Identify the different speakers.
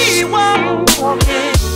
Speaker 1: see one walking.